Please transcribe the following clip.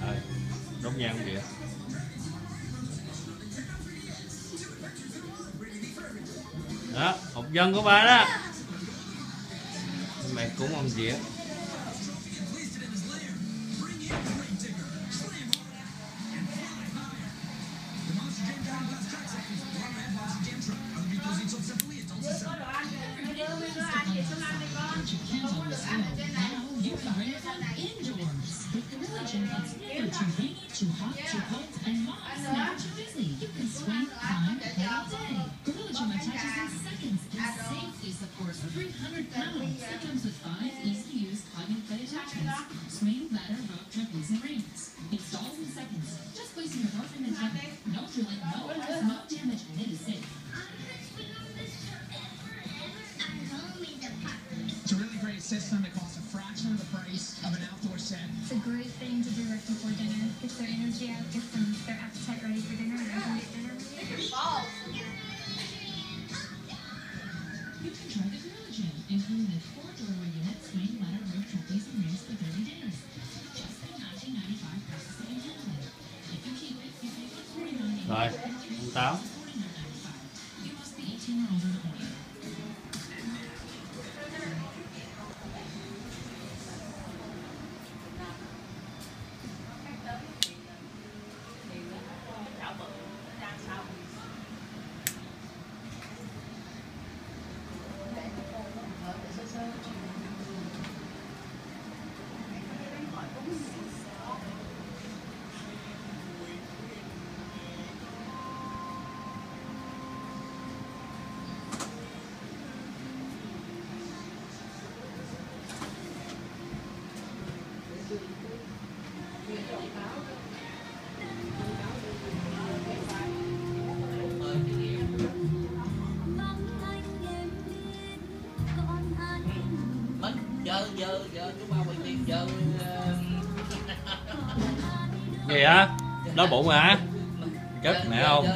rồi đốt nhang kìa đó học dân của ba đó. Mẹ cũng ông diệp. Indoors. With Gorilla Gym, it's never too rainy, too hot, too cold, and mom's never too busy. You can swing, climb, play all day. Gorilla Gym attaches in seconds and safely supports 300 pounds. It comes with five easy-to-use plug-and-play attachments. Swing, ladder, rope, trapeze, and rings. Installs in seconds. Just placing your rope in the gym. No drilling, no press, no damage, and it is safe. It's a really great system. It costs a fraction of the price of an outdoor set. It's a great thing to do right before dinner. Gets their energy out, gets them their appetite ready for dinner, and they can get dinner. You can try the Gorilla Gym, including the four doorway unit, swing, ladder, rope, trapeze, and rings for 30 days. Just pay 19.95 processing and handling. If you keep it, you pay for 49 gì á, đói bụng hả? Chết mẹ không?